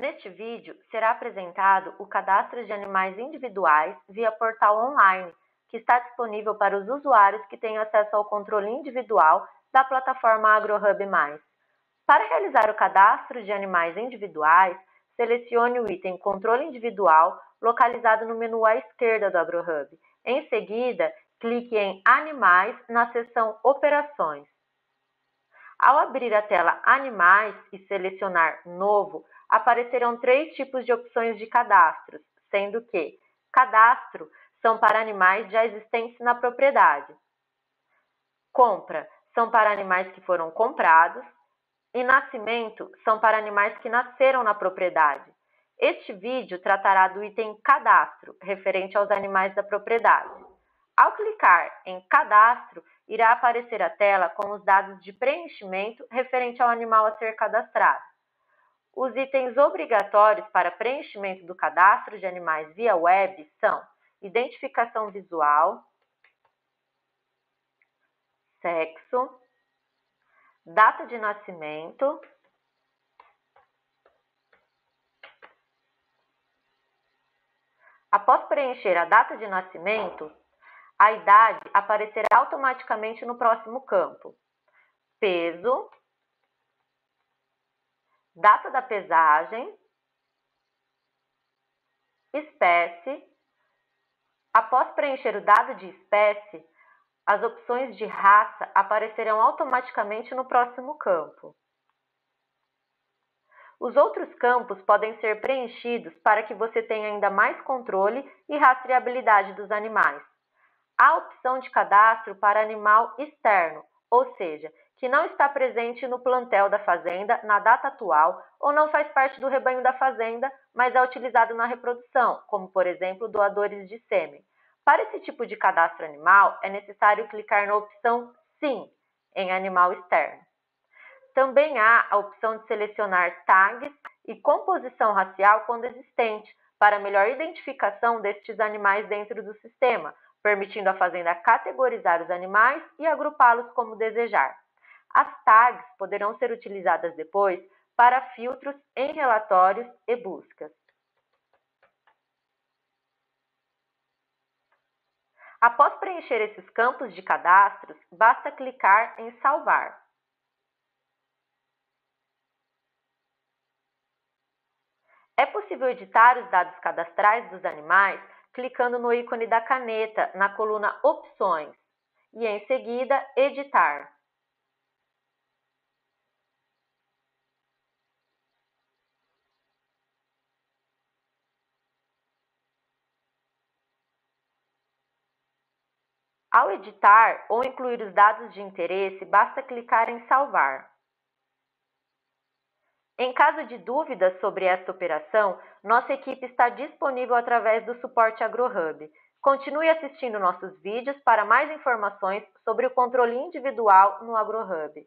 Neste vídeo, será apresentado o cadastro de animais individuais via portal online, que está disponível para os usuários que têm acesso ao controle individual da plataforma AgroHub+. Para realizar o cadastro de animais individuais, selecione o item Controle Individual, localizado no menu à esquerda do AgroHub. Em seguida, clique em Animais na seção Operações. Ao abrir a tela Animais e selecionar Novo, aparecerão três tipos de opções de cadastros, sendo que cadastro são para animais já existentes na propriedade, compra são para animais que foram comprados e nascimento são para animais que nasceram na propriedade. Este vídeo tratará do item cadastro, referente aos animais da propriedade. Ao clicar em cadastro, irá aparecer a tela com os dados de preenchimento referente ao animal a ser cadastrado. Os itens obrigatórios para preenchimento do cadastro de animais via web são identificação visual, sexo, data de nascimento, Após preencher a data de nascimento, a idade aparecerá automaticamente no próximo campo. Peso, data da pesagem, espécie. Após preencher o dado de espécie, as opções de raça aparecerão automaticamente no próximo campo. Os outros campos podem ser preenchidos para que você tenha ainda mais controle e rastreabilidade dos animais. Há opção de cadastro para animal externo, ou seja, que não está presente no plantel da fazenda na data atual ou não faz parte do rebanho da fazenda, mas é utilizado na reprodução, como por exemplo doadores de sêmen. Para esse tipo de cadastro animal, é necessário clicar na opção Sim em animal externo. Também há a opção de selecionar tags e composição racial quando existente, para melhor identificação destes animais dentro do sistema, permitindo à fazenda categorizar os animais e agrupá-los como desejar. As tags poderão ser utilizadas depois para filtros em relatórios e buscas. Após preencher esses campos de cadastros, basta clicar em Salvar. É possível editar os dados cadastrais dos animais clicando no ícone da caneta na coluna Opções e, em seguida, Editar. Ao editar ou incluir os dados de interesse, basta clicar em Salvar. Em caso de dúvidas sobre esta operação, nossa equipe está disponível através do suporte AgroHub. Continue assistindo nossos vídeos para mais informações sobre o controle individual no AgroHub.